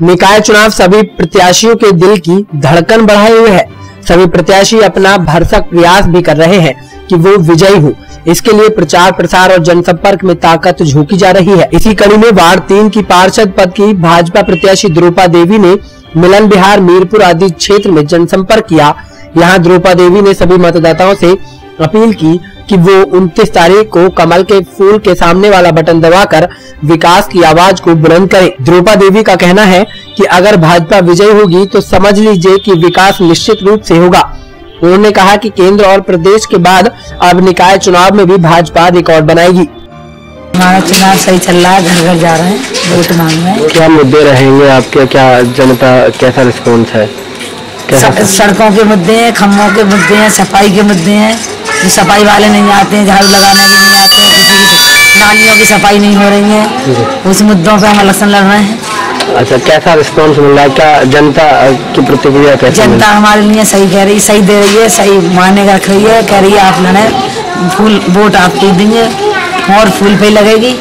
निकाय चुनाव सभी प्रत्याशियों के दिल की धड़कन बढ़ाए हुए है। सभी प्रत्याशी अपना भरसक प्रयास भी कर रहे हैं कि वो विजयी हो। इसके लिए प्रचार प्रसार और जनसंपर्क में ताकत झोंकी जा रही है। इसी कड़ी में वार्ड तीन की पार्षद पद की भाजपा प्रत्याशी द्रोपा देवी ने मिलन बिहार मीरपुर आदि क्षेत्र में जनसंपर्क किया। यहाँ द्रोपा देवी ने सभी मतदाताओं से अपील की कि वो 29 तारीख को कमल के फूल के सामने वाला बटन दबाकर विकास की आवाज़ को बुलंद करें। द्रुपा देवी का कहना है कि अगर भाजपा विजयी होगी तो समझ लीजिए कि विकास निश्चित रूप से होगा। उन्होंने कहा कि केंद्र और प्रदेश के बाद अब निकाय चुनाव में भी भाजपा रिकॉर्ड बनाएगी। हमारा चुनाव सही चल रहा है घर घर जा रहे हैं वोट मांगने क्या मुद्दे रहेंगे आपके? क्या जनता कैसा रिस्पॉन्स है? सड़कों के मुद्दे हैं खम्भों के मुद्दे हैं सफ़ाई के मुद्दे हैं। जो सफ़ाई वाले नहीं आते हैं झाड़ू लगाने के नहीं आते हैं किसी की नालियों की सफ़ाई नहीं हो रही है। उस मुद्दों पे हम इलेक्शन लड़ रहे हैं। अच्छा कैसा रिस्पॉन्स मिल रहा है? क्या जनता की प्रतिक्रिया कैसी जनता हमारे लिए सही कह रही सही दे रही है सही माने रख रही है कह रही है आप लड़े फूल वोट आपको देंगे और फूल पे लगेगी।